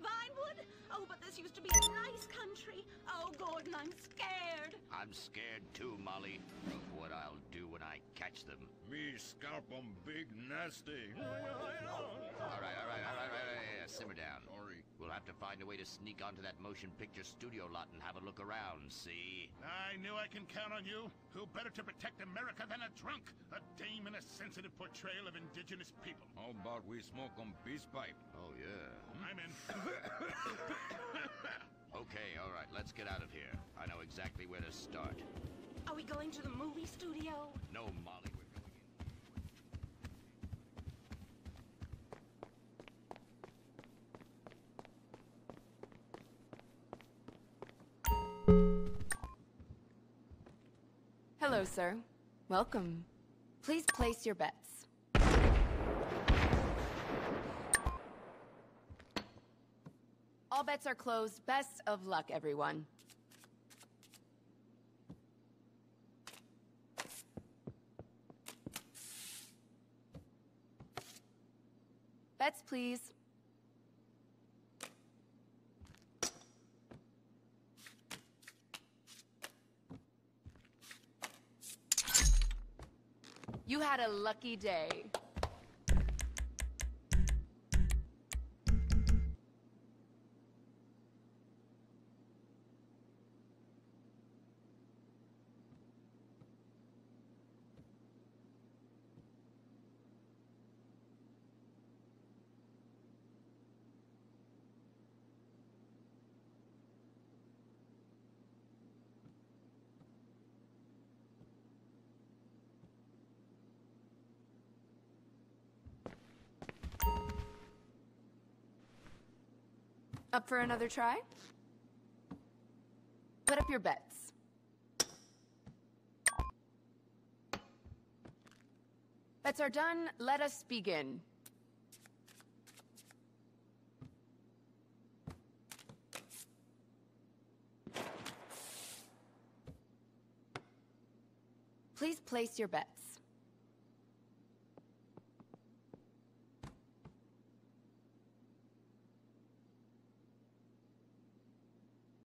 Vinewood? Oh, but this used to be a nice country. Oh, Gordon, I'm scared. I'm scared too, Molly, of what I'll do when I catch them. Me scalp 'em big nasty. All right, all right, all right, all right, all right, yeah, simmer down. Sorry. We'll have to find a way to sneak onto that motion picture studio lot and have a look around, see? I knew I can count on you. Who better to protect America than a drunk? A dame in a sensitive portrayal of indigenous people. How about we smoke on peace pipe? Oh, yeah. I'm in. Okay, all right, let's get out of here. I know exactly where to start. Are we going to the movie studio? No, Molly, Hello, sir. Welcome. Please place your bets. All bets are closed. Best of luck, everyone. Bets, please. You had a lucky day. Up for another try? Put up your bets. Bets are done. Let us begin. Please place your bets.